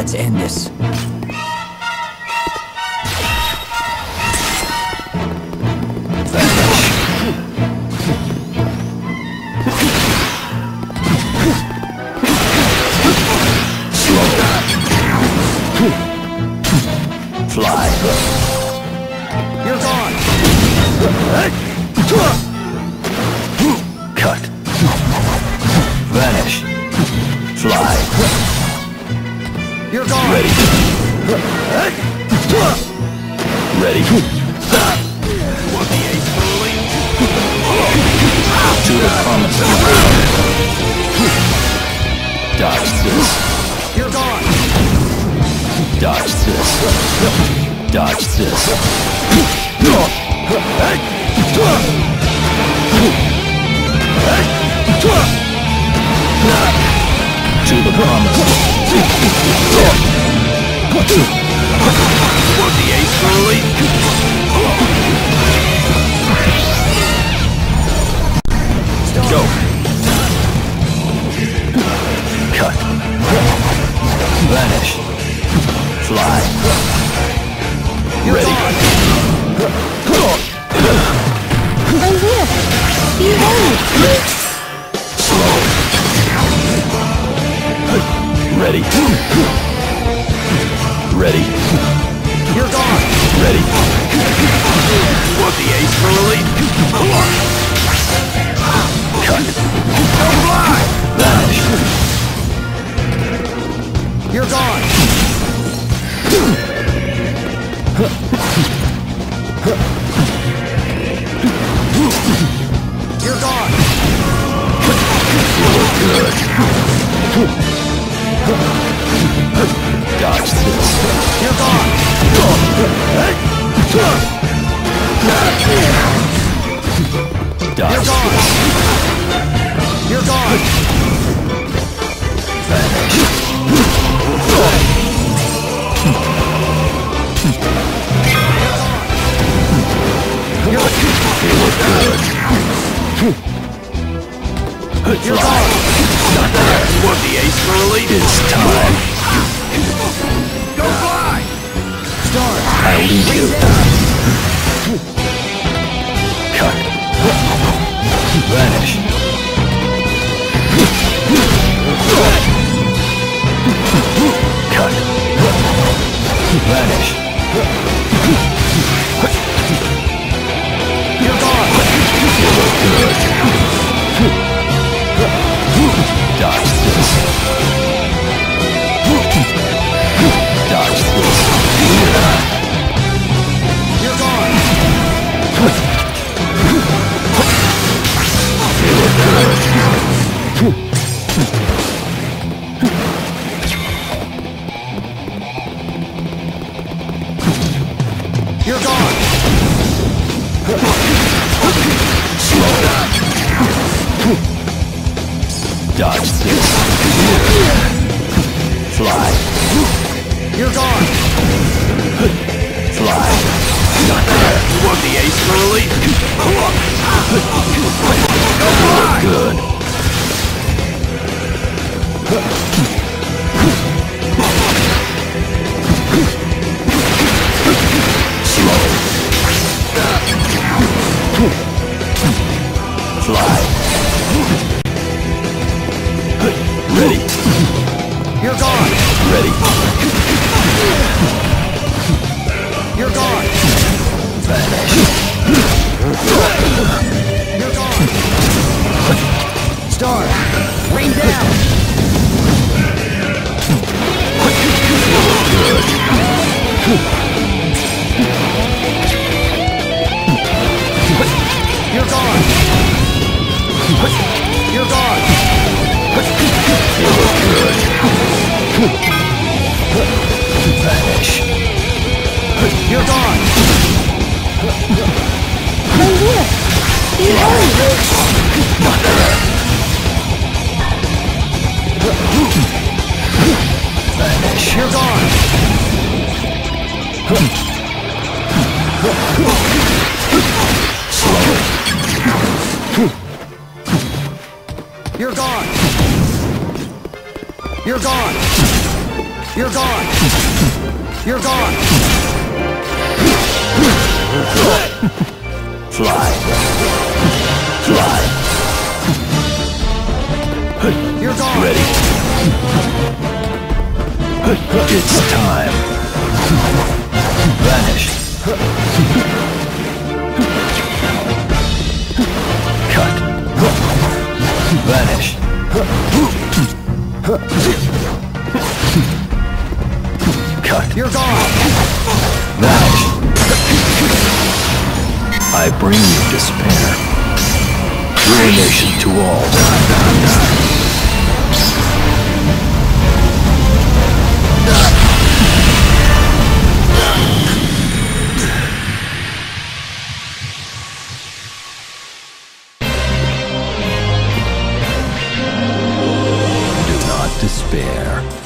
Let's end this. The promised land. Dodge this. You're gone! Dodge this. Dodge this. To the promised Vanish. Fly. Ready. I'm here. Behold. Slow. Ready. Ready. You're gone! Ready. Want the ace early? Cut. Dodge this. You're gone! Dodge You're this. gone! You're gone! You're gone! The ace early? It's time. Go fly! Start! I lead you. Cut. Vanish. Cut. Vanish. You're gone! Dodge this. Dodge. You're gone! Good. Slow. Fly. Ready. You're gone! Ready. You're gone! Vanish. You're gone! You're gone! Vanish. You're gone! I'm here. Vanish. You're gone! You're gone! You're gone! You're gone. You're gone. Fly. Fly. You're gone. Ready. It's time. Cut. Vanish. Cut. You're gone. Vanish. I bring you despair. Ruination to all. despair.